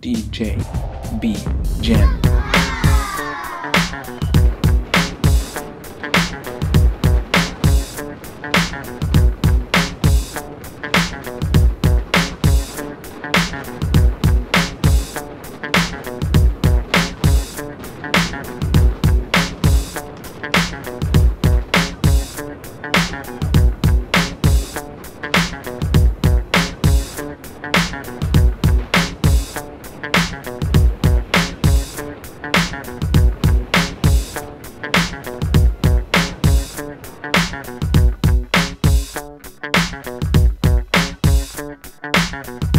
J B Jam. Thank you.